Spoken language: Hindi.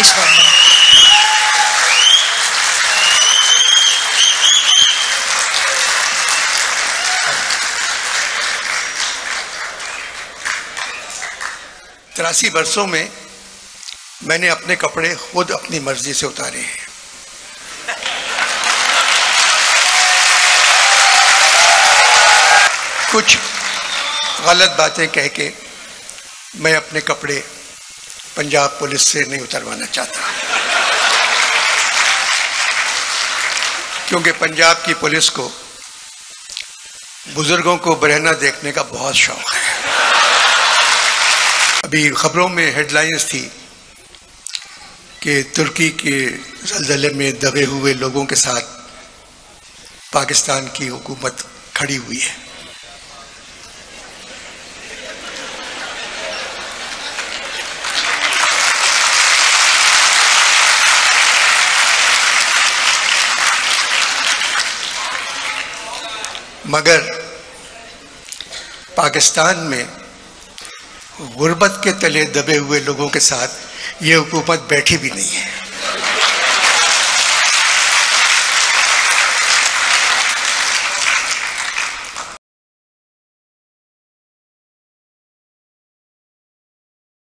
देश वर्मा तिरासी वर्षों में मैंने अपने कपड़े खुद अपनी मर्ज़ी से उतारे हैं। कुछ गलत बातें कह के मैं अपने कपड़े पंजाब पुलिस से नहीं उतरवाना चाहता। क्योंकि पंजाब की पुलिस को बुज़ुर्गों को बरहना देखने का बहुत शौक है। अभी खबरों में हेडलाइंस थी कि तुर्की के जलजले में दबे हुए लोगों के साथ पाकिस्तान की हुकूमत खड़ी हुई है। मगर पाकिस्तान में गुर्बत के तले दबे हुए लोगों के साथ ये हुकूमत बैठी भी नहीं है।